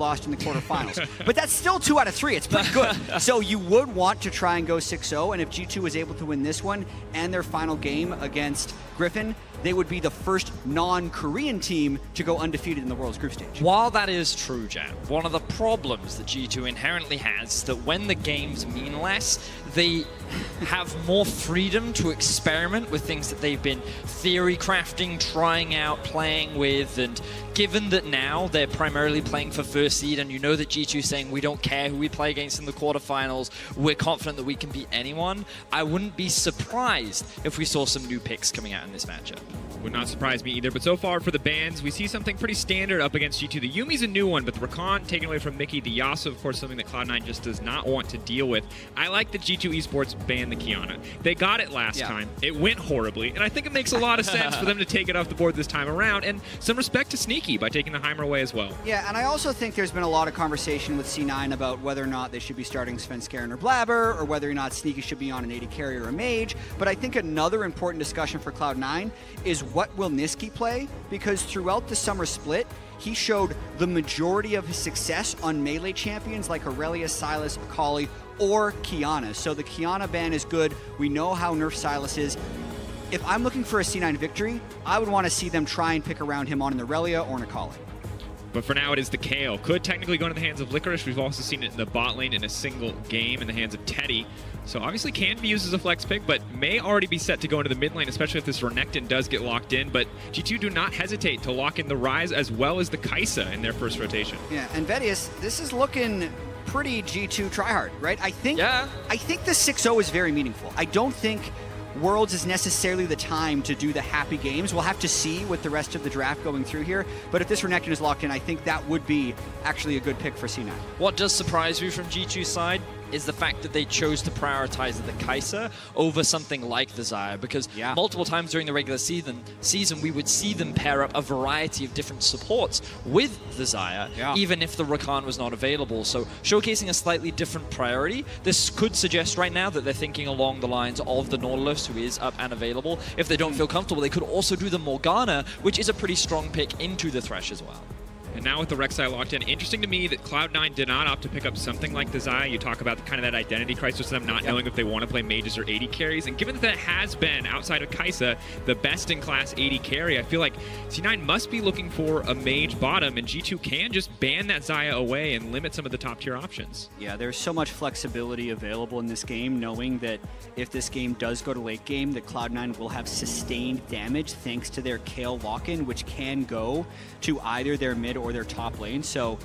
lost in the quarterfinals. but that's still two out of three. It's pretty good. so you would want to try and go 6-0, and if G2 was able to win this one and their final game against Griffin, they would be the first non-Korean team to go undefeated in the World's group stage. While that is true, Jan, one of the problems that G2 inherently has is that when the games mean less, they have more freedom to experiment with things that they've been theory crafting, trying out, playing with, and given that now they're primarily playing for first seed, and you know that G2 is saying we don't care who we play against in the quarterfinals, we're confident that we can beat anyone, I wouldn't be surprised if we saw some new picks coming out in this matchup. Would not surprise me either. But so far for the bans, we see something pretty standard up against G2. The Yuumi's a new one, but the Rakan taken away from Mickey. The Yasuo, of course, something that Cloud9 just does not want to deal with. I like that G2 Esports banned the Qiyana. They got it last Yeah. time. It went horribly, and I think it makes a lot of sense for them to take it off the board this time around. And some respect to Sneaky by taking the Heimer away as well. Yeah, and I also think there's been a lot of conversation with C9 about whether or not they should be starting Svenskeren or Blaber, or whether or not Sneaky should be on an AD carry or a mage. But I think another important discussion for Cloud9 is what will Nisqy play? Because throughout the summer split, he showed the majority of his success on melee champions like Irelia, Sylas, Akali, or Qiyana. So the Qiyana ban is good. We know how nerf Sylas is. If I'm looking for a C9 victory, I would want to see them try and pick around him on an Irelia or an Akali. But for now, it is the Kayle. Could technically go into the hands of Licorice. We've also seen it in the bot lane in a single game in the hands of Teddy. So obviously can be used as a flex pick, but may already be set to go into the mid lane, especially if this Renekton does get locked in. But G2 do not hesitate to lock in the Ryze as well as the Kai'Sa in their first rotation. Yeah, and Vedius, this is looking pretty G2 tryhard, right? I think Yeah. I think the 6-0 is very meaningful. I don't think Worlds is necessarily the time to do the happy games. We'll have to see with the rest of the draft going through here. But if this Renekton is locked in, I think that would be actually a good pick for C9. What does surprise me from G2's side is the fact that they chose to prioritize the Kai'Sa over something like the Xayah because Yeah. multiple times during the regular season season we would see them pair up a variety of different supports with the Xayah Yeah. even if the Rakan was not available so showcasing a slightly different priority this could suggest right now that they're thinking along the lines of the Nautilus who is up and available if they don't feel comfortable they could also do the Morgana which is a pretty strong pick into the Thresh as well And now with the Rek'Sai locked in, interesting to me that Cloud9 did not opt to pick up something like the Xayah. You talk about kind of that identity crisis of them not knowing if they want to play mages or AD carries. And given that that has been, outside of Kai'Sa, the best in class AD carry, I feel like C9 must be looking for a mage bottom, and G2 can just ban that Xayah away and limit some of the top tier options. Yeah, there's so much flexibility available in this game, knowing that if this game does go to late game, that Cloud9 will have sustained damage thanks to their Kayle lock-in, which can go to either their mid or their top lane. So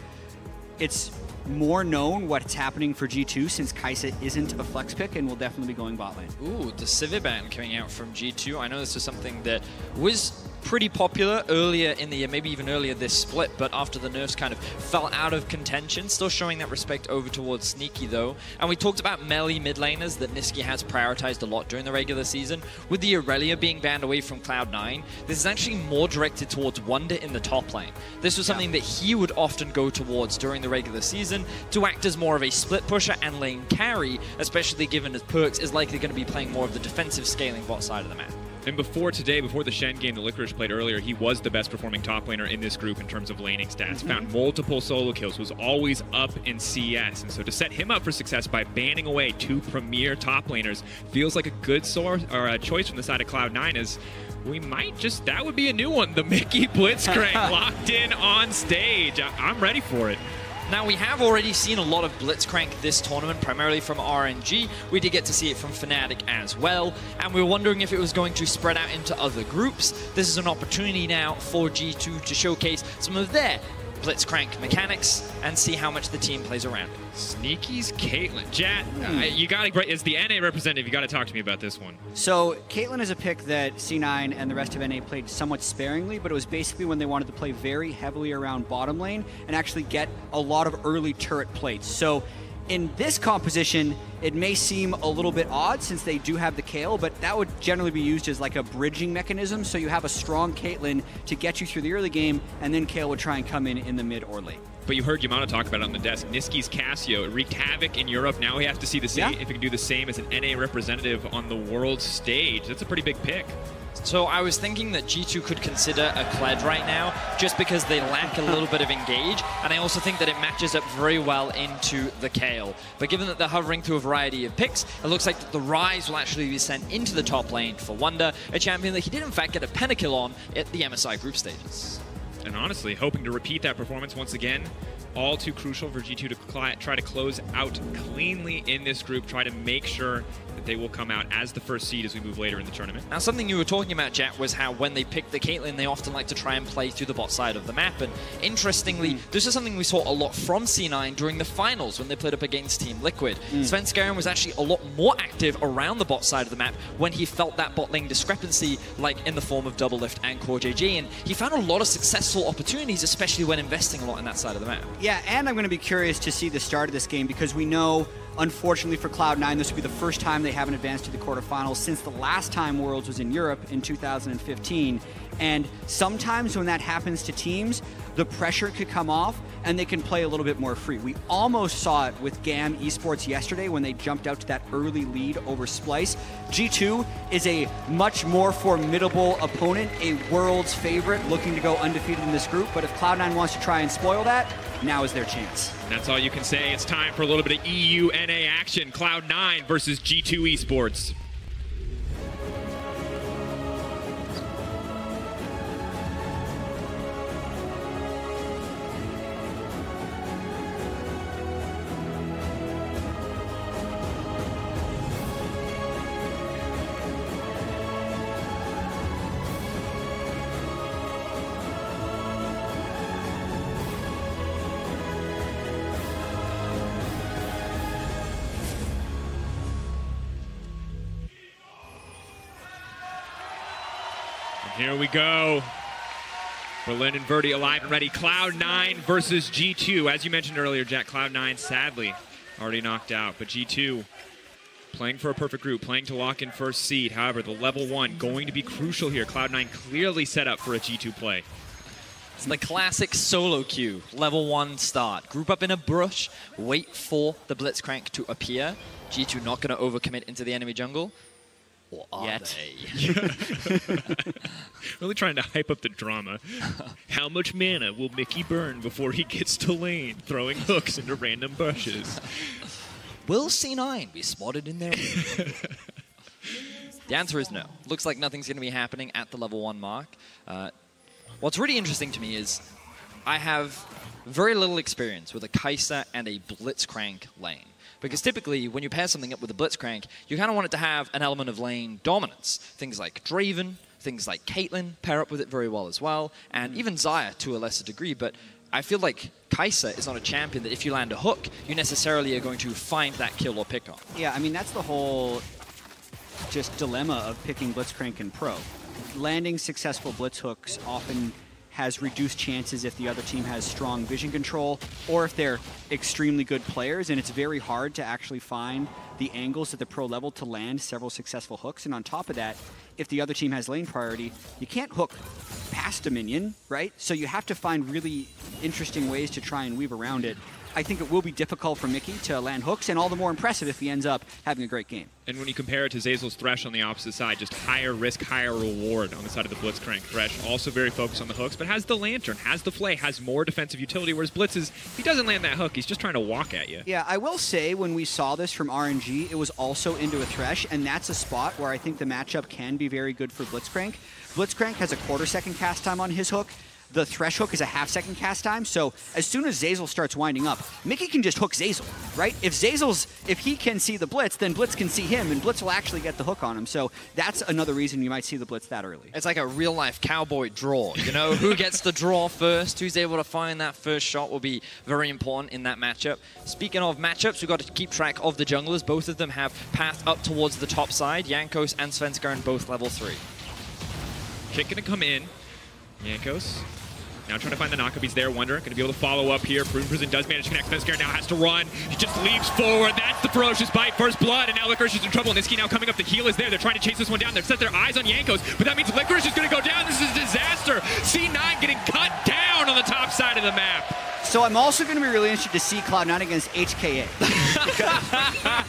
it's more known what's happening for G2 since Kai'Sa isn't a flex pick and will definitely be going bot lane. Ooh, the Sivir ban coming out from G2. I know this is something that was pretty popular earlier in the year, maybe even earlier this split, but after the nerfs kind of fell out of contention, still showing that respect over towards Sneaky though. And we talked about melee mid laners that Nisqy has prioritized a lot during the regular season. With the Irelia being banned away from Cloud9, this is actually more directed towards Wunder in the top lane. This was something that he would often go towards during the regular season to act as more of a split pusher and lane carry, especially given his Perkz is likely going to be playing more of the defensive scaling bot side of the map. And before today, before the Shen game that Licorice played earlier, he was the best performing top laner in this group in terms of laning stats. Mm-hmm. Found multiple solo kills, was always up in CS. And so to set him up for success by banning away two premier top laners feels like a good source or a choice from the side of Cloud9 is we might just that would be a new one. The Mickey Blitzcrank locked in on stage. I, I'm ready for it. Now, we have already seen a lot of Blitzcrank this tournament, primarily from RNG. We did get to see it from Fnatic as well, and we were wondering if it was going to spread out into other groups. This is an opportunity now for G2 to showcase some of their Blitzcrank mechanics and see how much the team plays around it. Sneaky's Caitlyn. Jatt, uh, you got to, as the NA representative, you got to talk to me about this one. So Caitlyn is a pick that C9 and the rest of NA played somewhat sparingly, but it was basically when they wanted to play very heavily around bottom lane and actually get a lot of early turret plates. So in this composition, it may seem a little bit odd since they do have the Kayle, but that would generally be used as like a bridging mechanism. So you have a strong Caitlyn to get you through the early game, and then Kayle would try and come in in the mid or late. But you heard Yamato talk about it on the desk. Nisqy's Cassio wreaked havoc in Europe. Now he has to see the same Yeah. if he can do the same as an NA representative on the world stage. That's a pretty big pick. So I was thinking that G2 could consider a Kled right now, just because they lack a little bit of engage, and I also think that it matches up very well into the Kayle. But given that they're hovering through a variety of picks, it looks like the Ryze will actually be sent into the top lane for Wunder, a champion that he did in fact get a pentakill on at the MSI group stages. And honestly, hoping to repeat that performance once again. All too crucial for G2 to try to close out cleanly in this group, try to make sure that they will come out as the first seed as we move later in the tournament. Now, something you were talking about, Jack, was how when they pick the Caitlyn, they often like to try and play through the bot side of the map. And interestingly, hmm. this is something we saw a lot from C9 during the finals when they played up against Team Liquid. Hmm. Svenskeren was actually a lot more active around the bot side of the map when he felt that bot lane discrepancy, like in the form of Doublelift and CoreJJ. And he found a lot of successful opportunities, especially when investing a lot in that side of the map. Yeah, and I'm going to be curious to see the start of this game because we know, unfortunately for Cloud9, this will be the first time they haven't advanced to the quarterfinals since the last time Worlds was in Europe in 2015. And sometimes when that happens to teams, the pressure could come off and they can play a little bit more free. We almost saw it with GAM Esports yesterday when they jumped out to that early lead over Splyce. G2 is a much more formidable opponent, a world's favorite looking to go undefeated in this group. But if Cloud9 wants to try and spoil that, now is their chance. That's all you can say. It's time for a little bit of EU NA action. Cloud9 versus G2 Esports. We go. Berlin and Verdi alive and ready. Cloud9 versus G2. As you mentioned earlier, Jack, Cloud9 sadly already knocked out, but G2 playing for a perfect group, playing to lock in first seed. However, the level one going to be crucial here. Cloud9 clearly set up for a G2 play. It's the classic solo queue, level one start. Group up in a brush, wait for the Blitzcrank to appear. G2 not going to overcommit into the enemy jungle. Or are Yet. they? Really trying to hype up the drama. How much mana will Mickey burn before he gets to lane, throwing hooks into random bushes? Will C9 be spotted in there? the answer is no. Looks like nothing's going to be happening at the level one mark. Uh, what's really interesting to me is I have very little experience with a Kai'Sa and a Blitzcrank lane. Because typically, when you pair something up with a Blitzcrank, you kind of want it to have an element of lane dominance. Things like Draven, things like Caitlyn pair up with it very well as well, and mm. even Xayah to a lesser degree. But I feel like Kai'Sa is not a champion that if you land a hook, you necessarily are going to find that kill or pick on. Yeah, I mean that's the whole just dilemma of picking Blitzcrank and Pro. Landing successful blitz hooks often has reduced chances if the other team has strong vision control or if they're extremely good players. And it's very hard to actually find the angles at the pro level to land several successful hooks. And on top of that if the other team has lane priority you can't hook past Dominion, right? So you have to find really interesting ways to try and weave around it I think it will be difficult for Mickey to land hooks, and all the more impressive if he ends up having a great game. And when you compare it to Zeyzal's Thresh on the opposite side, just higher risk, higher reward on the side of the Blitzcrank. Thresh also very focused on the hooks, but has the Lantern, has the Flay, has more defensive utility, whereas Blitz is, he doesn't land that hook, he's just trying to walk at you. Yeah, I will say when we saw this from RNG, it was also into a Thresh, and that's a spot where I think the matchup can be very good for Blitzcrank. Blitzcrank has a quarter second cast time on his hook. The Thresh hook is a half second cast time, so as soon as Zeyzal starts winding up, Mickey can just hook Zeyzal, right? If Zeyzal's, if he can see the Blitz, then Blitz can see him, and Blitz will actually get the hook on him. So that's another reason you might see the Blitz that early. It's like a real life cowboy draw. You know, who gets the draw first, who's able to find that first shot will be very important in that matchup. Speaking of matchups, we've got to keep track of the junglers. Both of them have path up towards the top side. Jankos and Svenskeren both level 3. Kick gonna come in. Jankos. Now trying to find the knockup. He's there, Wunder. Going to be able to follow up here. Prune Prison does manage to connect. Fenskar now has to run. He just leaps forward. That's the ferocious bite. First blood, and now Licorice is in trouble. Nisqy now coming up. The heel is there. They're trying to chase this one down. They've set their eyes on Jankos, but that means Licorice is going to go down. This is a disaster. C9 getting cut down on the top side of the map. So I'm also going to be really interested to see Cloud9 against HKA.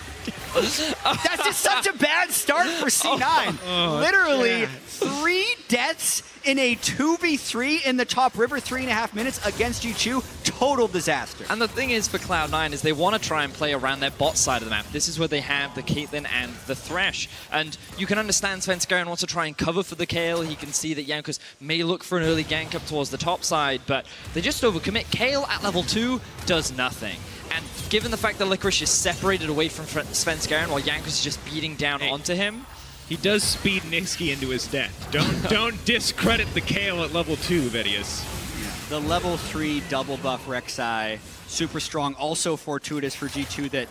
That's just such a bad start for C9. Literally three deaths in a 2v3 in the top river, three and a half minutes against G2. Total disaster. And the thing is for Cloud9 is they want to try and play around their bot side of the map. This is where they have the Caitlyn and the Thresh. And you can understand Svenskeren wants to try and cover for the Kayle. He can see that Jankos may look for an early gank up towards the top side, but they just overcommit. Kayle at level 2 does nothing. And given the fact that Licorice is separated away from Svenskeren while Jankos is just beating down Hey. onto him, He does speed Nisqy into his death. Don't don't discredit the Kayle at level two, Vedius. The level three double buff Rek'Sai, super strong. Also fortuitous for G2 that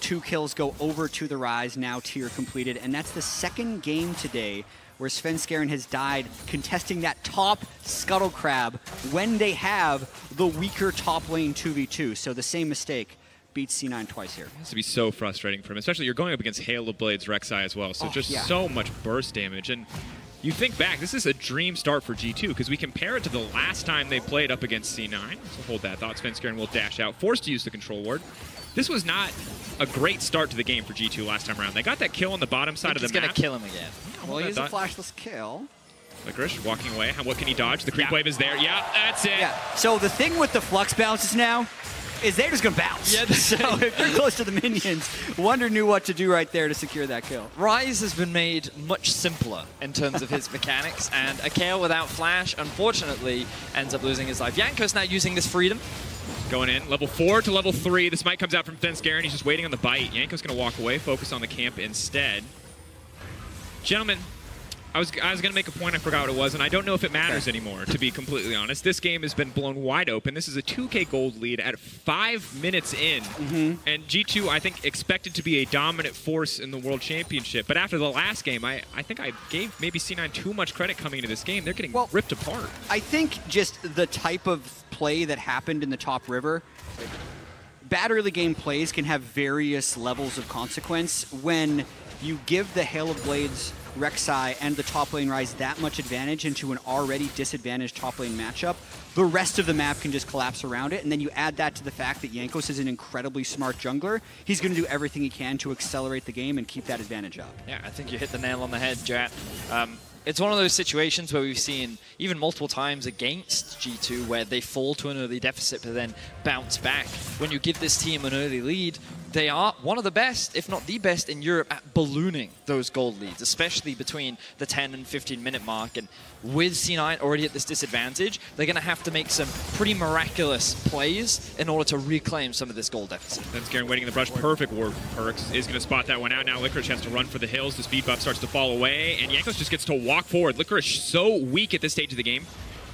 two kills go over to the Ryze, now tier completed. And that's the second game today where Svenskeren has died contesting that top Scuttle Crab when they have the weaker top lane 2v2. So the same mistake beats C9 twice here. This to be so frustrating for him, especially you're going up against Hail of Blades Rek'Sai as well. So Oh, just yeah. so much burst damage. And you think back, this is a dream start for G2 because we compare it to the last time they played up against C9. So hold that thought. Svenskeren will dash out, forced to use the control ward. This was not a great start to the game for G2 last time around. They got that kill on the bottom side of the map. he's the going to kill him again. Well, he's a flashless kill. Licorice walking away. How- What can he dodge? The creep Yeah. wave is there. Yeah, that's it. Yeah. So the thing with the flux bounces now is they're just gonna bounce. Yeah, so if you're close to the minions, Wunder knew what to do right there to secure that kill. Ryze has been made much simpler in terms of his mechanics, and a Kayle without Flash, unfortunately, ends up losing his life. Jankos now using this freedom. Going in. Level 4 to level 3. This might comes out from Svenskeren. He's just waiting on the bite. Jankos going to walk away, focus on the camp instead. Gentlemen, I was, I was going to make a point. I forgot what it was, and I don't know if it matters Okay. anymore, to be completely honest. This game has been blown wide open. This is a 2K gold lead at five minutes in. Mm-hmm. And G2, I think, expected to be a dominant force in the World Championship. But after the last game, I, I think I gave maybe C9 too much credit coming into this game. They're getting Well- ripped apart. I think just the type of play that happened in the top river. Bad early game plays can have various levels of consequence. When you give the Hail of Blades, Rek'Sai, and the top lane Ryze that much advantage into an already disadvantaged top lane matchup, the rest of the map can just collapse around it. And then you add that to the fact that Jankos is an incredibly smart jungler. He's going to do everything he can to accelerate the game and keep that advantage up. Yeah, I think you hit the nail on the head, Jet. Um, it's one of those situations where we've seen even multiple times against G2 where they fall to an early deficit but then bounce back. When you give this team an early lead, they are one of the best, if not the best, in Europe at ballooning those gold leads, especially between the 10 and 15 minute mark. And with C9 already at this disadvantage, they're going to have to make some pretty miraculous plays in order to reclaim some of this gold deficit. Then Scaring waiting in the brush. Perfect ward Perkz. Is going to spot that one out. Now Licorice has to run for the hills. The speed buff starts to fall away. And Jankos just gets to walk forward. Licorice so weak at this stage of the game.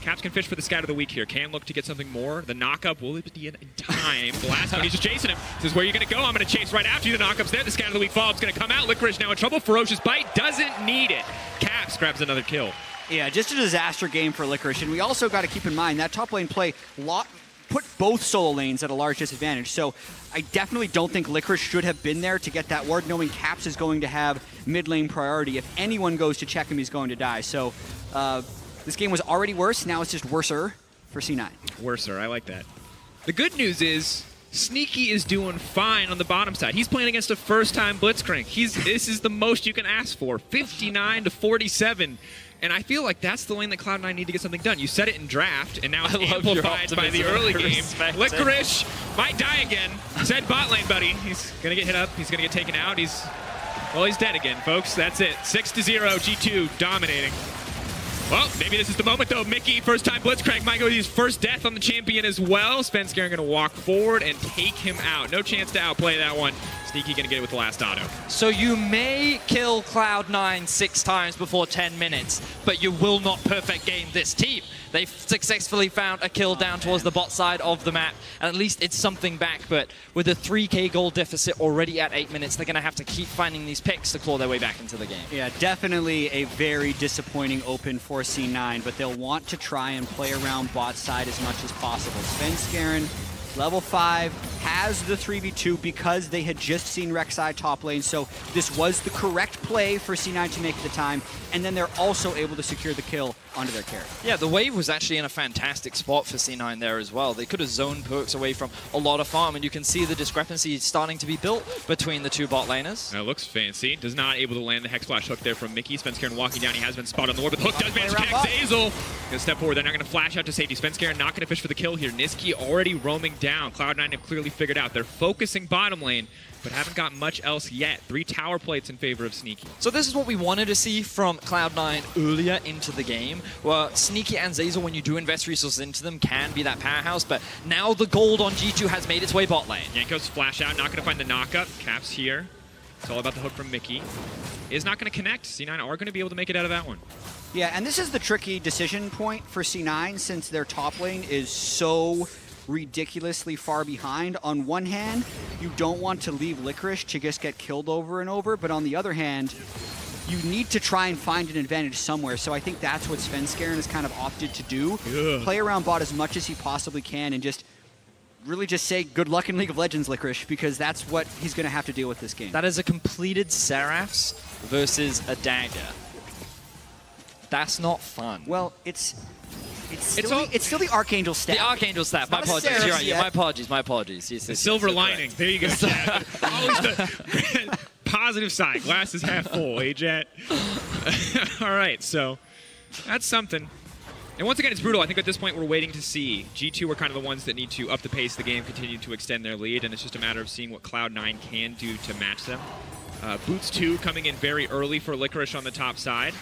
Caps can fish for the scout of the week here. Can look to get something more. The knockup, will it be in time? The last he's just chasing him. Says, where are you going to go? I'm going to chase right after you. The knockup's there. The scout of the week follow-up's going to come out. Licorice now in trouble. Ferocious bite. Doesn't need it. Caps grabs another kill. Yeah, just a disaster game for Licorice. And we also got to keep in mind that top lane play lot, put both solo lanes at a large disadvantage. So I definitely don't think Licorice should have been there to get that ward, knowing Caps is going to have mid lane priority. If anyone goes to check him, he's going to die. So uh, this game was already worse. Now it's just worser for C9. Worser, I like that. The good news is Sneaky is doing fine on the bottom side. He's playing against a first-time Blitzcrank. He's this is the most you can ask for. 59 to 47. And I feel like that's the lane that Cloud9 need to get something done. You said it in draft, and now it's I love amplified by the early I game. respect. Licorice might die again. Said bot lane, buddy. He's gonna get hit up. He's gonna get taken out. He's well, he's dead again, folks. That's it. Six to zero. G2 dominating. Well, maybe this is the moment, though. Mickey, first time Blitzcrank, might go his first death on the champion as well. Svenskeren going to walk forward and take him out. No chance to outplay that one. Sneaky going to get it with the last auto. So you may kill Cloud9 six times before 10 minutes, but you will not perfect game this team. They've successfully found a kill down towards the bot side of the map, and at least it's something back, but with a 3k goal deficit already at 8 minutes, they're going to have to keep finding these picks to claw their way back into the game. Yeah, definitely a very disappointing open for C9, but they'll want to try and play around bot side as much as possible. Svenskeren, level 5, has the 3v2 because they had just seen Rek'Sai top lane, so this was the correct play for C9 to make at the time, and then they're also able to secure the kill onto their carry. Yeah, the wave was actually in a fantastic spot for C9 there as well. They could have zoned Perkz away from a lot of farm, and you can see the discrepancy starting to be built between the two bot laners. That looks fancy. Does not able to land the Hex Flash hook there from Mickey. Svenskeren walking down. He has been spotted on the ward, but the hook does manage to connect Zeyzal. Gonna step forward. They're not gonna flash out to safety. Svenskeren not gonna fish for the kill here. Nisqy already roaming down. Cloud9 have clearly figured out. They're focusing bottom lane, but haven't got much else yet. Three tower plates in favor of Sneaky. So this is what we wanted to see from Cloud9 earlier into the game, Well, Sneaky and Zeyzal, when you do invest resources into them, can be that powerhouse, but now the gold on G2 has made its way bot lane. Jankos flash out, not gonna find the knockup. Caps here. It's all about the hook from Mickey. Is not gonna connect. C9 are gonna be able to make it out of that one. Yeah, and this is the tricky decision point for C9 since their top lane is so ridiculously far behind. On one hand, you don't want to leave Licorice to just get killed over and over, but on the other hand, you need to try and find an advantage somewhere. So I think that's what Svenskeren has kind of opted to do. Ugh. Play around bot as much as he possibly can and just really just say good luck in League of Legends, Licorice, because that's what he's going to have to deal with this game. That is a completed Seraphs versus a dagger. That's not fun. well, it's it's still, It's the, it's still the Archangel stat. the Archangel stat. My apologies. You're right. Yeah, my apologies. My apologies. Yes, The yes, silver yes, lining. correct. There you go. Chad. Always the positive side. Glass is half full, eh, Jet? All right, so that's something. And once again, it's brutal. I think at this point we're waiting to see. G2 are kind of the ones that need to up the pace of the game, continue to extend their lead, and it's just a matter of seeing what Cloud9 can do to match them. Uh, Boots 2 coming in very early for Licorice on the top side.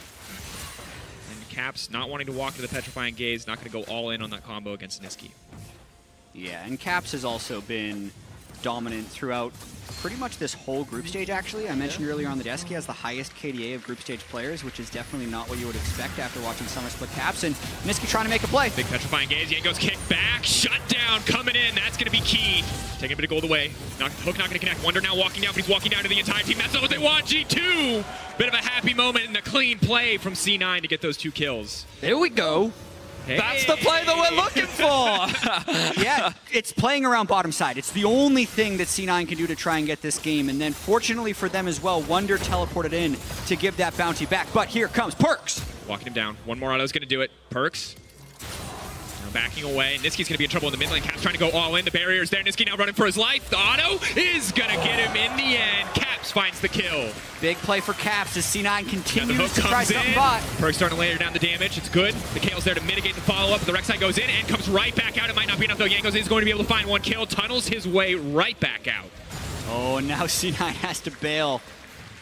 Caps not wanting to walk to the Petrifying Gaze, not going to go all in on that combo against Nisqy. Yeah, and Caps has also been dominant throughout pretty much this whole group stage, actually. I mentioned earlier on the desk he has the highest KDA of group stage players, which is definitely not what you would expect after watching Summer Split Caps. And Nisqy trying to make a play. Big petrifying gaze. Jankos kick back. Shut down. Coming in. That's going to be key. Taking a bit of gold away. Not, hook not going to connect. Wunder now walking down, but he's walking down to the entire team. That's not what they want. G2. Bit of a happy moment and a clean play from C9 to get those two kills. There we go. That's the play that we're looking for. yeah, it's playing around bottom side. It's the only thing that C9 can do to try and get this game. And then fortunately for them as well, Wunder teleported in to give that bounty back. But here comes Perkz. Walking him down. One more auto's going to do it. Perkz. Backing away. Nisqy's going to be in trouble in the mid lane. Caps trying to go all in. The barrier's there. Nisqy now running for his life. The auto is going to get him in the end. Finds the kill. Big play for Caps as C9 continues to try something in. bot. Perkz starting to layer down the damage. It's good. The Kayle's there to mitigate the follow-up. The Rek'Sai goes in and comes right back out. It might not be enough, though. Jankos is going to be able to find one kill. Tunnels his way right back out. Oh, now C9 has to bail.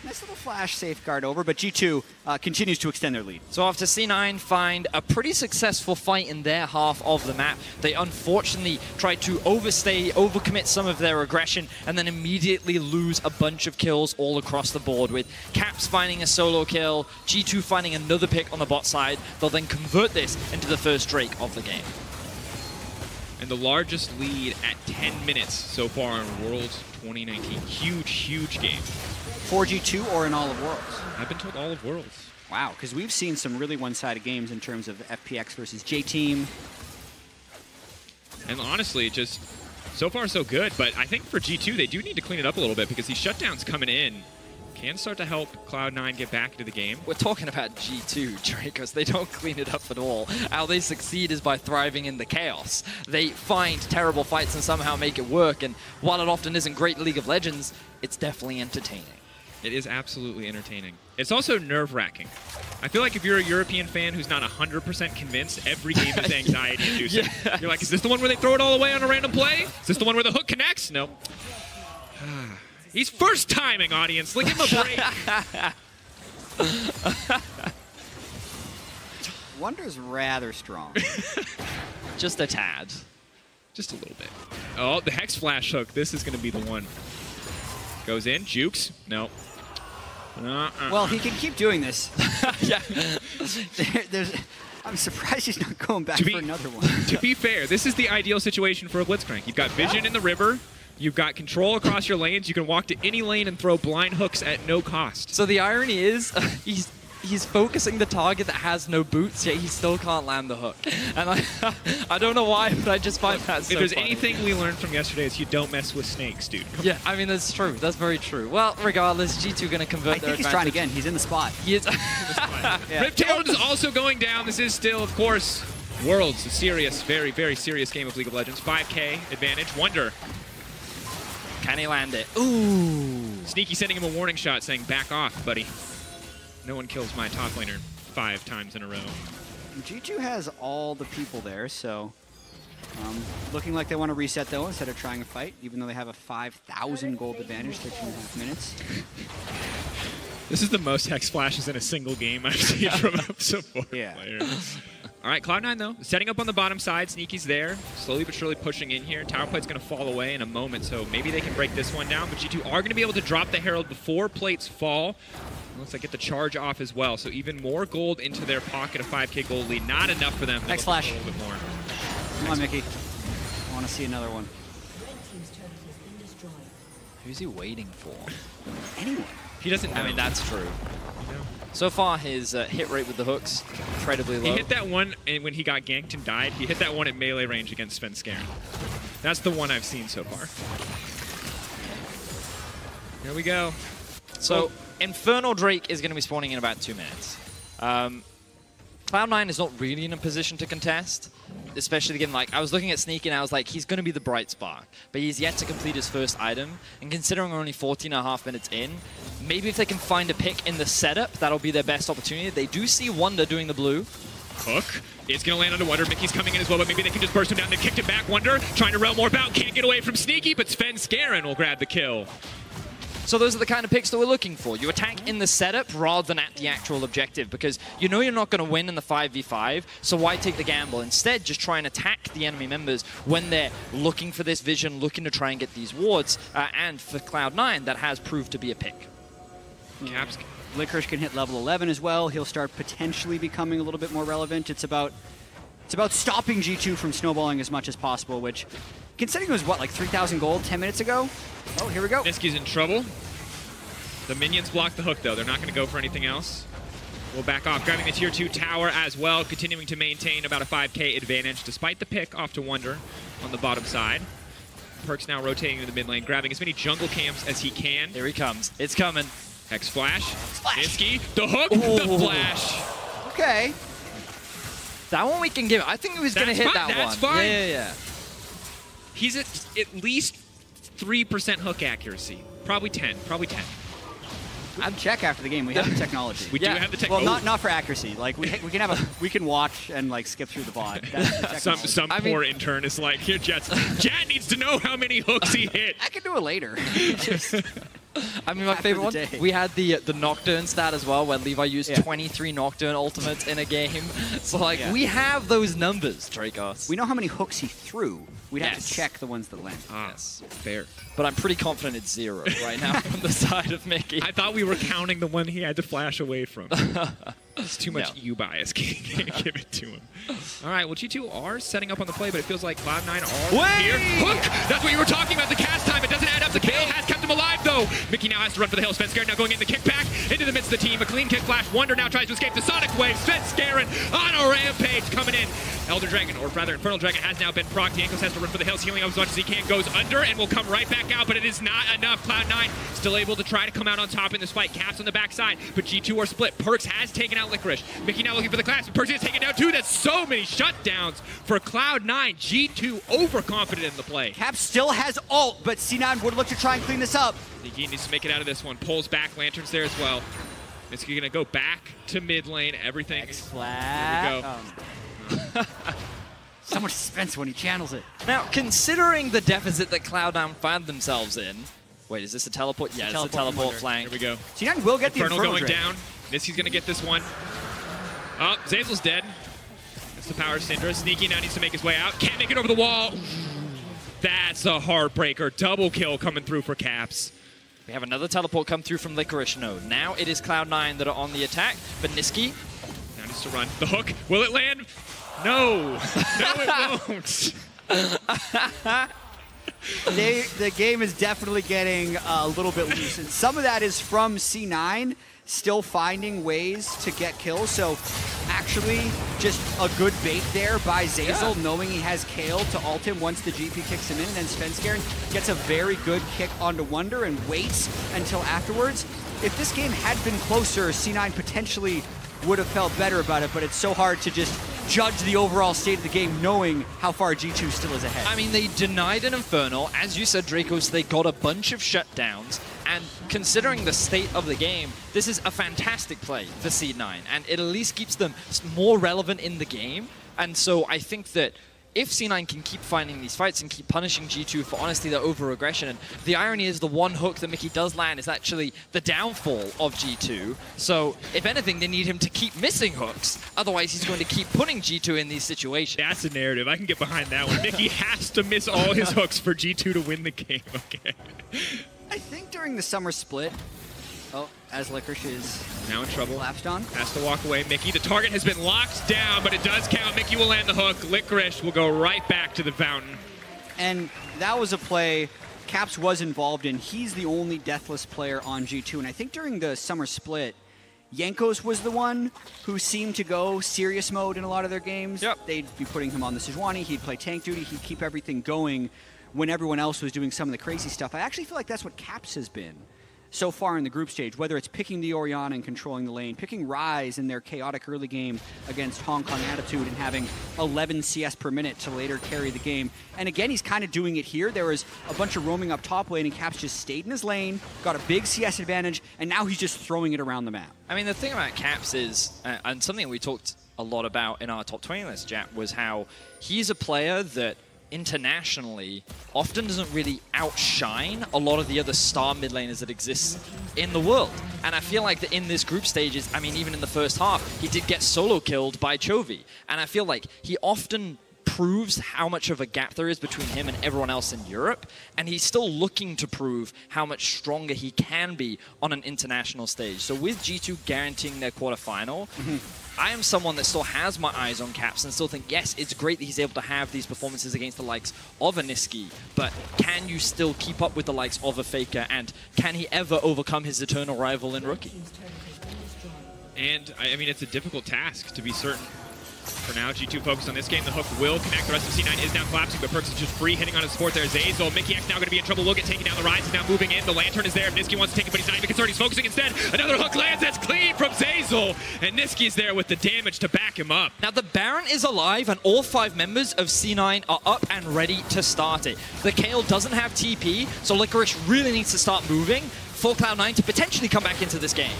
Nice little flash safeguard over, but G2 uh, continues to extend their lead. So after C9 find a pretty successful fight in their half of the map, they unfortunately tried to overstay, overcommit some of their aggression, and then immediately lose a bunch of kills all across the board with Caps finding a solo kill, G2 finding another pick on the bot side. They'll then convert this into the first Drake of the game. And the largest lead at 10 minutes so far in Worlds 2019. Huge, huge game. For G2 or in all of Worlds? I've been told all of Worlds. Wow, because we've seen some really one-sided games in terms of FPX versus J-Team. And honestly, just so far so good. But I think for G2, they do need to clean it up a little bit because these shutdowns coming in can start to help Cloud9 get back into the game. We're talking about G2, Drakos. They don't clean it up at all. How they succeed is by thriving in the chaos. They find terrible fights and somehow make it work. And while it often isn't great League of Legends, it's definitely entertaining. It is absolutely entertaining. It's also nerve-wracking. I feel like if you're a European fan who's not 100% convinced, every game is anxiety-inducing. Yeah. You're like, is this the one where they throw it all away on a random play? Is this the one where the hook connects? No. He's first timing, audience. Look, give him a break. Wunder's rather strong. Just a tad. Just a little bit. Oh, the Hex Flash hook. This is going to be the one. Goes in. Jukes. No. Uh-uh. well, he can keep doing this. yeah. There- there's, I'm surprised he's not going back To be- for another one. to be fair, this is the ideal situation for a Blitzcrank. You've got vision in the river. You've got control across your lanes. You can walk to any lane and throw blind hooks at no cost. So the irony is, he's he's focusing the target that has no boots, yet he still can't land the hook. And I, I don't know why, but I just find that so if there's funny. anything we learned from yesterday, is you don't mess with snakes, dude. Yeah, I mean, that's true. That's very true. Well, regardless, G2 going to convert I their think he's trying again. He's in the spot. He is. Yeah. Riptail is also going down. This is still, of course, Worlds, a serious, very, very serious game of League of Legends. 5K advantage. Wunder. Can he land it? Ooh. Sneaky sending him a warning shot saying, back off, buddy. No one kills my top laner five times in a row. G2 has all the people there, so um, looking like they want to reset though instead of trying a fight, even though they have a 5,000 gold advantage, 13 and a half minutes. This is the most hex flashes in a single game I've seen from a support Yeah. player. All right, Cloud9 though, setting up on the bottom side. Sneaky's there, slowly but surely pushing in here. Tower plate's going to fall away in a moment, so maybe they can break this one down. But G2 are going to be able to drop the Herald before plates fall. Looks like get the charge off as well, so even more gold into their pocket, a 5k gold lead. Not enough for them. They're X looking for flash. A little bit more. Come on, Mickey. I want to see another one. Who's he waiting for? Anyone. He doesn't know. I mean, that's true. So far, his uh, hit rate with the hooks incredibly low. He hit that one and when he got ganked and died. He hit that one at melee range against Svenskeren. That's the one I've seen so far. Here we go. So, Infernal Drake is going to be spawning in about two minutes. Um, Cloud9 is not really in a position to contest, especially given, like, I was looking at Sneak and I was like, he's going to be the bright spark, but he's yet to complete his first item, and considering we're only 14 and a half minutes in, maybe if they can find a pick in the setup, that'll be their best opportunity. They do see Wunder doing the blue. Hook is going to land Wunder. Mickey's coming in as well, but maybe they can just burst him down. They kicked him back. Wunder trying to rail more bout. Can't get away from Sneaky, but Svenskeren will grab the kill. So those are the kind of picks that we're looking for. You attack in the setup rather than at the actual objective because you know you're not going to win in the 5v5, so why take the gamble? Instead, just try and attack the enemy members when they're looking for this vision, looking to try and get these wards, uh, and for Cloud9, that has proved to be a pick. Caps. Licorice can hit level 11 as well. He'll start potentially becoming a little bit more relevant. It's about it's about stopping G2 from snowballing as much as possible, which, considering it was, what, like 3,000 gold 10 minutes ago? Oh, here we go. Nisqy's in trouble. The minions block the hook, though. They're not going to go for anything else. We'll back off, grabbing the tier 2 tower as well, continuing to maintain about a 5k advantage despite the pick off to Wunder on the bottom side. Perkz now rotating to the mid lane, grabbing as many jungle camps as he can. Here he comes. It's coming. Hex flash. Nisqy, the hook, the flash. Okay. That one we can give. I think he was going to hit fine, that that's one. fine. Yeah, yeah, yeah. He's at at least 3% hook accuracy. Probably 10, probably 10. I'd check after the game. We have the technology. We Yeah. do have the tech. well, not not for accuracy. Like we, we can have a we can watch and like skip through the bot. The some some I mean- poor intern is like, here, Jets. Jet needs to know how many hooks he hit. I can do it later. Just- I mean, my After favorite one. day. We had the the Nocturne stat as well, where Levi used Yeah. 23 Nocturne ultimates in a game. So like, Yeah. we have those numbers, Drakos. we know how many hooks he threw. We'd have to check the ones that landed. Ah, Yes. fair. but I'm pretty confident it's zero right now from the side of Mickey. I thought we were counting the one he had to flash away from. It's too much No. you bias. Can't give it to him. All right, well, G2 are setting up on the play, but it feels like Cloud9 are Wait! here. Hook! That's what you were talking about, the cast time. It doesn't add up. The KO has kept him alive, though. Mickey now has to run for the hill. Sven now going in the kickback into the midst of the team. A clean kick flash. Wunder now tries to escape the Sonic Wave. Sven on a rampage coming in. Elder Dragon, or rather Infernal Dragon, has now been procced. The Ankles has to run for the hills, healing up as much as he can. Goes under and will come right back out, but it is not enough. Cloud9 still able to try to come out on top in this fight. Caps on the backside, but G2 are split. Perkz has taken out Licorice. Mickey now looking for the class, but Perkz is taken down too. That's so many shutdowns for Cloud9. G2 overconfident in the play. Cap still has ult, but C9 would look to try and clean this up. Nikki needs to make it out of this one. Pulls back, Lanterns there as well. Nisqy gonna go back to mid lane. Everything. Flat. There we Um, so much suspense when he channels it. now, considering the deficit that Cloud9 found themselves in. Wait, is this a teleport? Yeah, it's a Teleport teleport flank. Here we go. C9 will get the Infernal Infernal going Drake. down. Nisqy's gonna get this one. Oh, Zeyzal's dead. That's the power of Syndra. Sneaky now needs to make his way out. Can't make it over the wall. That's a heartbreaker. Double kill coming through for Caps. We have another teleport come through from Licorice Node. Now it is Cloud9 that are on the attack, but Nisqy Now needs to run. The hook. Will it land? No. No, it won't. They, the game is definitely getting a little bit loose, and some of that is from C9 still finding ways to get kills. So actually just a good bait there by Zeyzal, Yeah. knowing he has Kayle to ult him once the GP kicks him in, and then Svenskeren gets a very good kick onto Wunder and waits until afterwards. If this game had been closer, C9 potentially would have felt better about it, but it's so hard to just judge the overall state of the game knowing how far G2 still is ahead. I mean, they denied an Infernal. As you said, Dracos, they got a bunch of shutdowns. And considering the state of the game, this is a fantastic play for Seed9. And it at least keeps them more relevant in the game. And so I think that if C9 can keep finding these fights and keep punishing G2 for honestly their over-aggression, and the irony is the one hook that Mickey does land is actually the downfall of G2. So if anything, they need him to keep missing hooks. Otherwise, he's going to keep putting G2 in these situations. That's a narrative. I can get behind that one. Mickey has to miss all his hooks for G2 to win the game. Okay. I think during the summer split, oh, as Licorice is Now in trouble. collapsed on, Has to walk away. Mickey, the target has been locked down, but it does count. Mickey will land the hook. Licorice will go right back to the fountain. And that was a play Caps was involved in. He's the only deathless player on G2. And I think during the summer split, Jankos was the one who seemed to go serious mode in a lot of their games. Yep. They'd be putting him on the Sejuani, he'd play tank duty, he'd keep everything going when everyone else was doing some of the crazy stuff. I actually feel like that's what Caps has been so far in the group stage, whether it's picking the Orianna and controlling the lane, picking Ryze in their chaotic early game against Hong Kong Attitude and having 11 CS per minute to later carry the game. And again, he's kind of doing it here. There was a bunch of roaming up top lane, and Caps just stayed in his lane, got a big CS advantage, and now he's just throwing it around the map. I mean, the thing about Caps is, uh, and something we talked a lot about in our top 20 list, Jack, was how he's a player that internationally often doesn't really outshine a lot of the other star mid laners that exist in the world. And I feel like that in this group stages, I mean, even in the first half, he did get solo killed by Chovy. And I feel like he often proves how much of a gap there is between him and everyone else in Europe, and he's still looking to prove how much stronger he can be on an international stage. So with G2 guaranteeing their quarterfinal, mm-hmm. I am someone that still has my eyes on Caps and still think, yes, it's great that he's able to have these performances against the likes of a Nisqy, but can you still keep up with the likes of a Faker, and can he ever overcome his eternal rival in Rookie? And I I mean, it's a difficult task to be certain. For now, G2 focused on this game. The hook will connect. The rest of C9 is now collapsing, but Perkz is just free hitting on his support there. Zeyzal, Mickey X now going to be in trouble. Will get taken down. The Ryze is now moving in. The Lantern is there. Nisqy wants to take it, but he's not even concerned. He's focusing instead. Another hook lands. That's clean from Zeyzal. And Nisqy's there with the damage to back him up. Now the Baron is alive and all five members of C9 are up and ready to start it. The Kayle doesn't have TP, so Licorice really needs to start moving for Cloud9 to potentially come back into this game.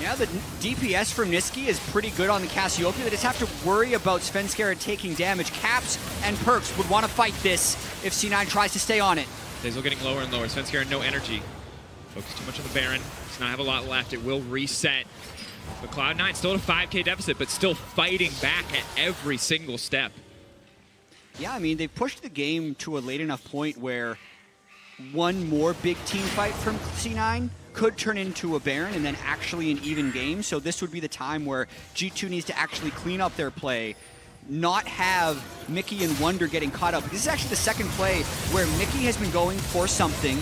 Yeah, the DPS from Nisqy is pretty good on the Cassiopeia. They just have to worry about Svenskeren taking damage. Caps and Perkz would want to fight this if C9 tries to stay on it. Zeyzal getting lower and lower. Svenskeren, no energy. Focus too much on the Baron. Does not have a lot left. It will reset. But Cloud9 still at a 5k deficit, but still fighting back at every single step. Yeah, I mean, they've pushed the game to a late enough point where one more big team fight from C9 could turn into a Baron and then actually an even game. So this would be the time where G2 needs to actually clean up their play, not have Mickey and Wunder getting caught up. This is actually the second play where Mickey has been going for something,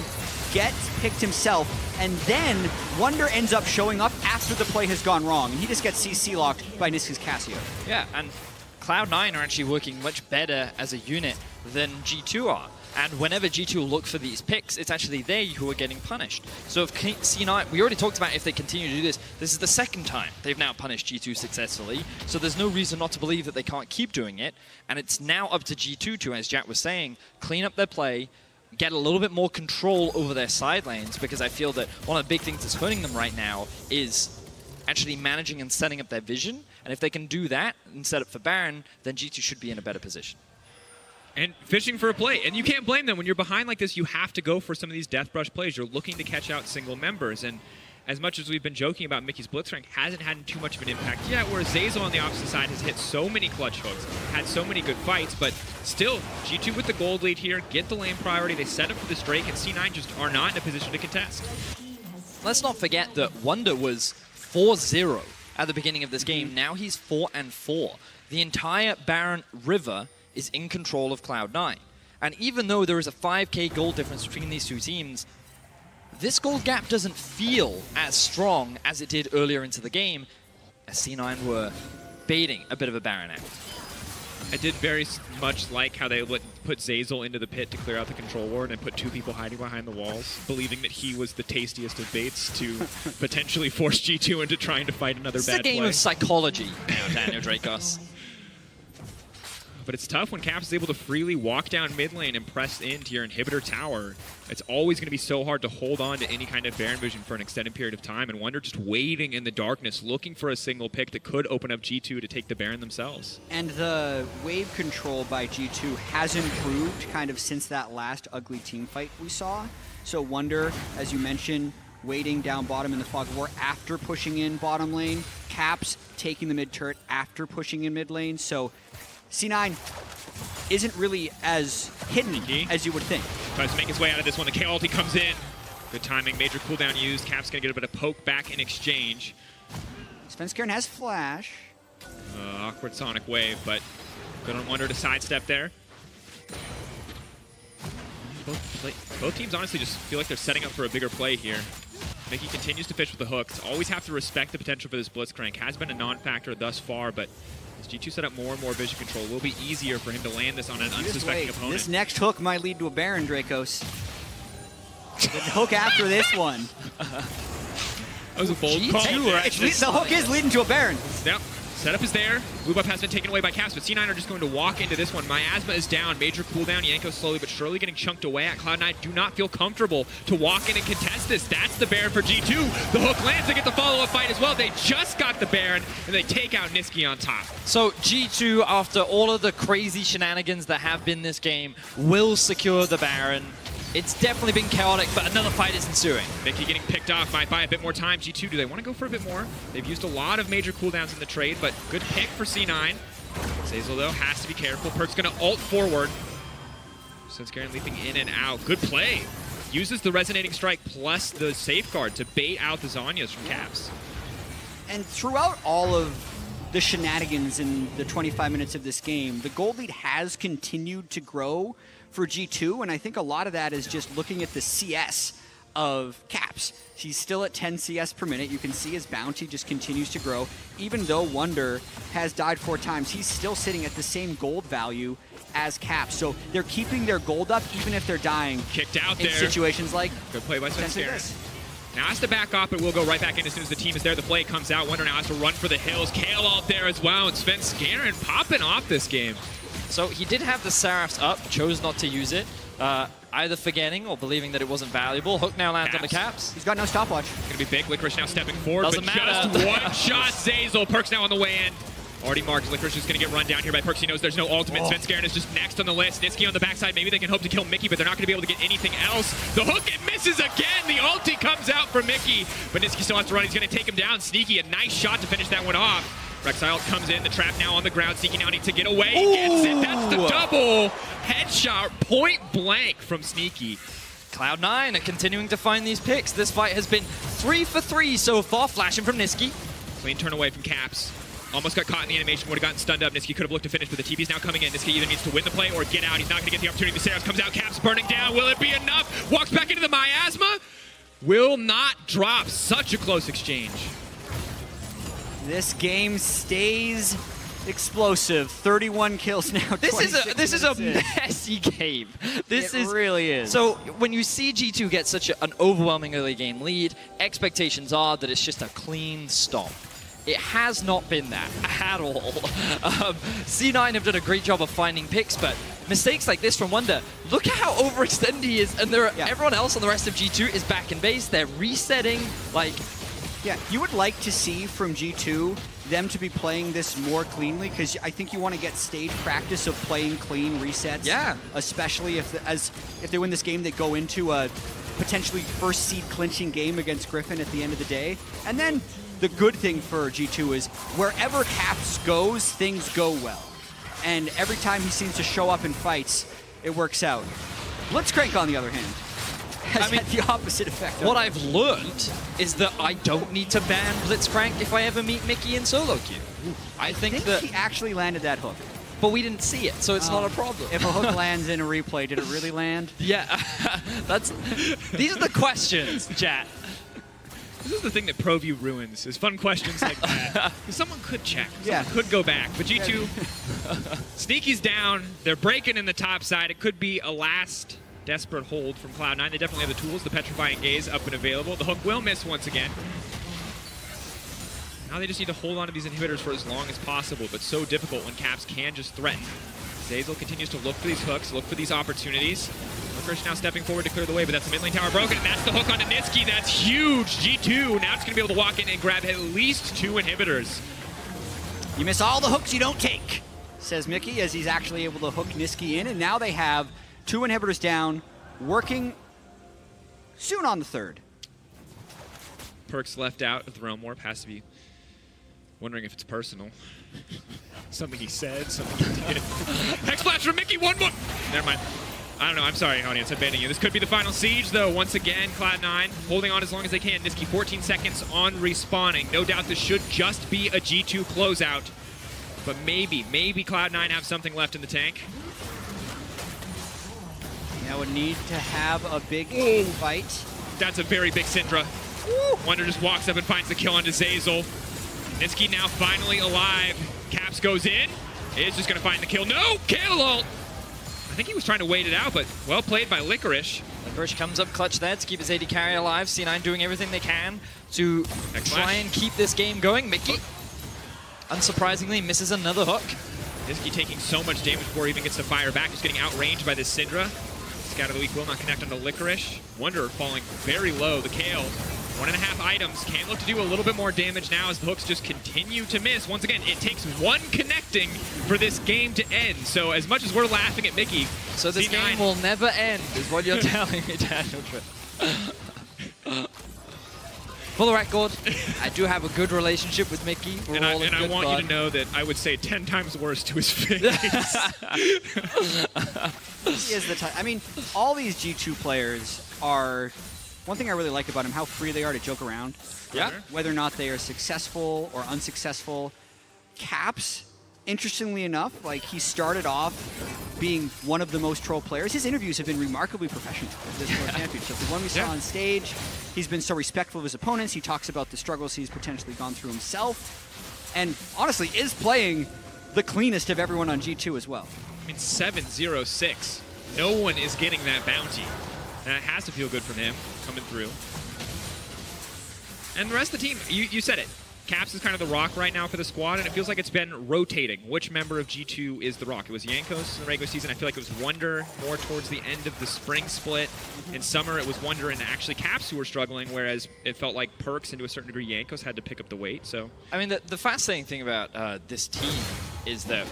gets picked himself, and then Wunder ends up showing up after the play has gone wrong. And he just gets CC locked by Nisqy's Cassio. Yeah, and Cloud9 are actually working much better as a unit than G2 are. And whenever G2 look for these picks, it's actually they who are getting punished. So if K- C9, we already talked about if they continue to do this, this is the second time they've now punished G2 successfully. So there's no reason not to believe that they can't keep doing it. And it's now up to G2 to, as Jack was saying, clean up their play, get a little bit more control over their side lanes, because I feel that one of the big things that's hurting them right now is actually managing and setting up their vision. And if they can do that and set up for Baron, then G2 should be in a better position. And fishing for a play. And you can't blame them. When you're behind like this, you have to go for some of these death brush plays. You're looking to catch out single members. And as much as we've been joking about Mickey's blitzcrank, hasn't had too much of an impact yet, whereas Zeyzal on the opposite side has hit so many clutch hooks, had so many good fights, but still, G2 with the gold lead here, get the lane priority, they set up for this Drake, and C9 just are not in a position to contest. Let's not forget that Wunder was 4-0 at the beginning of this game. Now he's 4 and 4. The entire Baron River is in control of Cloud9. And even though there is a 5k goal difference between these two teams, this gold gap doesn't feel as strong as it did earlier into the game, as C9 were baiting a bit of a Baron out. I did very much like how they put Zeyzal into the pit to clear out the control ward and put two people hiding behind the walls, believing that he was the tastiest of baits to potentially force G2 into trying to fight another It's bad a game play. of psychology now, Daniel Drakos. But it's tough when Caps is able to freely walk down mid lane and press into your inhibitor tower. It's always going to be so hard to hold on to any kind of Baron vision for an extended period of time, and Wunder just waiting in the darkness, looking for a single pick that could open up G2 to take the Baron themselves. And the wave control by G2 has improved kind of since that last ugly team fight we saw. So Wunder, as you mentioned, waiting down bottom in the fog of war after pushing in bottom lane. Caps taking the mid turret after pushing in mid lane. So C9 isn't really as hidden as you would think. Tries to make his way out of this one. The K ulti comes in. Good timing. Major cooldown used. Cap's going to get a bit of poke back in exchange. Svenskeren has flash. Uh, awkward Sonic wave, but good on Wunder to sidestep there. Both, play, both teams honestly just feel like they're setting up for a bigger play here. Mikyx continues to fish with the hooks. Always have to respect the potential for this Blitzcrank. Has been a non-factor thus far, but as G2 set up more and more vision control, it will be easier for him to land this on an unsuspecting opponent. This next hook might lead to a Baron Drakos. The hook after this one. that was a bold G2 call. are It's actually the hook is leading to a Baron. Yep. Setup is there. Blue buff has been taken away by Caps, but C9 are just going to walk into this one. Miasma is down. Major cooldown. Jankos slowly but surely getting chunked away at Cloud9. Do not feel comfortable to walk in and contest this. That's the Baron for G2. The hook lands. They get the follow-up fight as well. They just got the Baron, and they take out Nisqy on top. So G2, after all of the crazy shenanigans that have been this game, will secure the Baron. It's definitely been chaotic, but another fight is ensuing. Vicky getting picked off might buy a bit more time. G2, do they want to go for a bit more? They've used a lot of major cooldowns in the trade, but good pick for C9. Zeyzal, though, has to be careful. Perkz's going to ult forward. Svenskeren leaping in and out. Good play. Uses the resonating strike plus the safeguard to bait out the Zhonya's from Caps. And throughout all of the shenanigans in the 25 minutes of this game, the gold lead has continued to grow for G2, and I think a lot of that is just looking at the CS of Caps. He's still at 10 CS per minute. You can see his bounty just continues to grow. Even though Wunder has died four times, he's still sitting at the same gold value as Caps. So they're keeping their gold up even if they're dying Kicked out in there. situations like Good play by potentially Now has to back off, but will go right back in as soon as the team is there. The play comes out. Wunder now has to run for the hills. Kayle out there as well, and Svenskeren popping off this game. So he did have the Seraphs up, chose not to use it, uh, either forgetting or believing that it wasn't valuable. Hook now lands on the Caps. caps. He's got no stopwatch. Gonna be big. Licorice now stepping forward, Doesn't but matter. just one shot. Zeyzal. Perkz now on the way in. Already marked. Licorice is gonna get run down here by Perkz. He knows there's no ultimate. Oh. Svenskeren is just next on the list. Nisqy on the backside. Maybe they can hope to kill Mikyx, but they're not gonna be able to get anything else. The hook it misses again. The ulti comes out for Mikyx, but Nisqy still has to run. He's gonna take him down. Sneaky, a nice shot to finish that one off. Rexile comes in, the trap now on the ground, Sneaky now needs to get away. He Gets it, that's the double headshot, point blank from Sneaky. Cloud9 are continuing to find these picks. This fight has been three for three so far, flashing from Nisqy. Clean turn away from Caps. Almost got caught in the animation, would have gotten stunned up. Nisqy could have looked to finish, but the TV's now coming in. Nisqy either needs to win the play or get out. He's not going to get the opportunity. The Seraphs comes out, Caps burning down. Will it be enough? Walks back into the miasma. Will not drop. Such a close exchange. This game stays explosive. 31 kills now. This is a this is a in. messy game. This It is really is. So when you see G2 get such a, an overwhelming early game lead, expectations are that it's just a clean stomp. It has not been that at all. Um, C9 have done a great job of finding picks, but mistakes like this from Wunder, look at how overextended he is, and there are, Yeah. everyone else on the rest of G2 is back in base. They're resetting. Like, Yeah, you would like to see from G2 them to be playing this more cleanly because I think you want to get stage practice of playing clean resets. Yeah. Especially if as if they win this game, they go into a potentially first seed clinching game against Griffin at the end of the day. And then the good thing for G2 is wherever Caps goes, things go well. And every time he seems to show up in fights, it works out. Blitzcrank, on the other hand, has I mean, had the opposite effect. what I've learned is that I don't need to ban Blitzcrank if I ever meet Mikyx in solo queue. I think, I think that he actually landed that hook. but we didn't see it, so it's not a Um, problem. If a hook lands in a replay, did it really land? yeah, that's these are the questions, chat. This is the thing that ProView ruins, is fun questions like that. 'Cause Someone could check. Someone Yeah. could go back. But G2, Sneaky's down. They're breaking in the top side. It could be a last desperate hold from Cloud9. They definitely have the tools. The Petrifying Gaze up and available. The hook will miss once again. Now they just need to hold on to these inhibitors for as long as possible, but so difficult when Caps can just threaten. Zeyzal continues to look for these hooks, look for these opportunities. Licorice now stepping forward to clear the way, but that's the mid lane tower broken, and that's the hook onto Nisqy. That's huge. G2 now it's going to be able to walk in and grab at least two inhibitors. You miss all the hooks you don't take, says Mikyx as he's actually able to hook Nisqy in. And now they have two inhibitors down, working soon on the third. Perkz left out of the Realm Warp has to be wondering if it's personal. something he said, something he did. Hex Flash from Mikyx, one more. Never mind. I don't know. I'm sorry, audience. I'm bending you. This could be the final siege, though. Once again, Cloud9 holding on as long as they can. Nisqy 14 seconds on respawning. No doubt this should just be a G2 closeout. But maybe, maybe Cloud9 have something left in the tank. Now would need to have a big team fight. That's a very big Syndra. Wunder just walks up and finds the kill onto Zeyzal. Nisqy now finally alive. Caps goes in. Is just going to find the kill. No! Kill ult! I think he was trying to wait it out, but well played by Licorice. Licorice comes up clutch there to keep his AD carry alive. C9 doing everything they can to Next try flash. and keep this game going. Mikyx, unsurprisingly, misses another hook. Nisqy taking so much damage before he even gets to fire back. Just getting outranged by this Syndra. Scout of the Week will not connect onto Licorice. Wunder falling very low. The Kayle. One and a half items. Can look to do a little bit more damage now as the hooks just continue to miss. Once again, it takes one connecting for this game to end. So as much as we're laughing at Mikyx, So this C9 game will never end, is what you're telling me, Daniel Tripp. For the record, I do have a good relationship with Mikyx. We're And I, all in and I good want you to know that I would say 10 times worse to his face. He is the type. I mean, all these G2 players are. One thing I really like about him, how free they are to joke around. Yeah. Whether or not they are successful or unsuccessful. Caps, interestingly enough, like he started off being one of the most troll players. His interviews have been remarkably professional at this World Championship. The one we saw Yeah. on stage, he's been so respectful of his opponents. He talks about the struggles he's potentially gone through himself. And honestly, is playing the cleanest of everyone on G2 as well. I mean, 7-0-6. No one is getting that bounty. That has to feel good for him coming through. And the rest of the team, you, you said it. Caps is kind of the rock right now for the squad, and it feels like it's been rotating. Which member of G2 is the rock? It was Jankos in the regular season. I feel like it was Wunder more towards the end of the spring split. In summer, it was Wunder and actually Caps who were struggling, whereas it felt like Perkz and to a certain degree Jankos had to pick up the weight. So I mean, the, the fascinating thing about uh, this team is that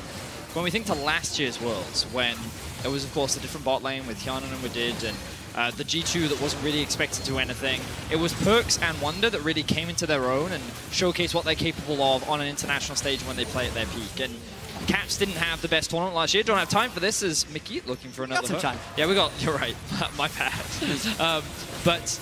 when we think to last year's Worlds, when it was, of course, a different bot lane with Hjarnan and Wadid and uh, the G2 that wasn't really expected to do anything, it was Perkz and Wunder that really came into their own and showcased what they're capable of on an international stage when they play at their peak. And Caps didn't have the best tournament last year. Don't have time for this. Is Mikyx looking for another Got some hook? time. Yeah, we got. You're right. My bad. um, but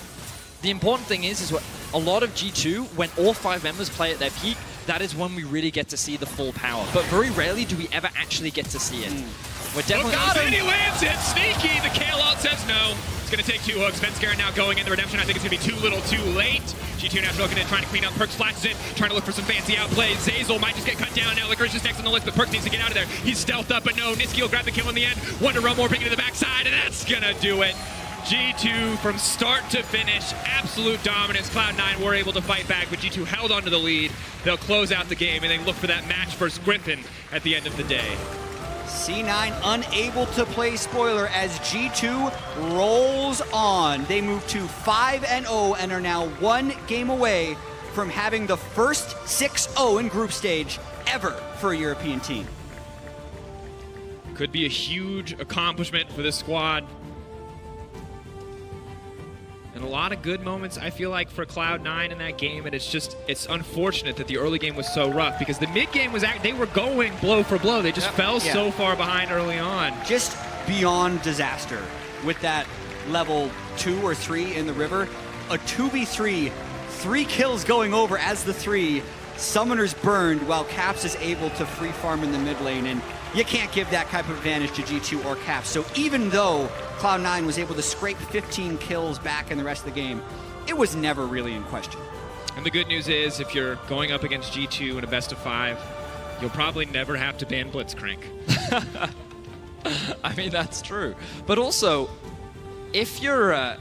the important thing is, is what a lot of G2, when all five members play at their peak, that is when we really get to see the full power. But very rarely do we ever actually get to see it. We're Oh, definitely God, and he lands it. Sneaky. The Kayle says no. Going to take two hooks. Svenskeren now going in the redemption. I think it's going to be too little too late. G2 now looking in, trying to clean up. Perkz flashes in, trying to look for some fancy outplays. Zeyzal might just get cut down now. Licorice is next on the list, but Perkz needs to get out of there. He's stealthed up, but no. Nisqy will grab the kill in the end. Wunder Rumore picking to the backside, and that's going to do it. G2 from start to finish, absolute dominance. Cloud9 were able to fight back, but G2 held onto the lead. They'll close out the game, and then look for that match versus Griffin at the end of the day. C9 unable to play spoiler as G2 rolls on. They move to 5 and 0 and are now one game away from having the first 6-0 in group stage ever for a European team. Could be a huge accomplishment for this squad. And a lot of good moments, I feel like, for Cloud9 in that game. And it's just, it's unfortunate that the early game was so rough because the mid game was, act- they were going blow for blow. They just Yep. fell Yeah. so far behind early on. Just beyond disaster with that level 2 or 3 in the river. A 2v3, three kills going over as the 3. Summoner's burned while Caps is able to free farm in the mid lane, and you can't give that type of advantage to G2 or Caps. So even though Cloud9 was able to scrape 15 kills back in the rest of the game, it was never really in question. And the good news is, if you're going up against G2 in a best of five, you'll probably never have to ban Blitzcrank. I mean, that's true. But also, if you're uh,